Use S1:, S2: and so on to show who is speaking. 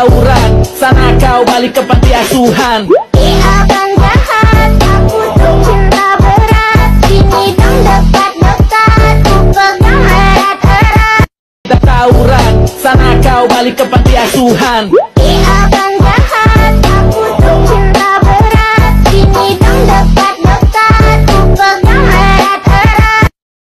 S1: tawuran. Sana kau balik ke panti asuhan.
S2: Ia akan jahat, aku tuh cinta berat. Ini dong dekat-dekat, ku pegang erat-erat
S1: Kita tawuran. Sana kau balik ke panti asuhan.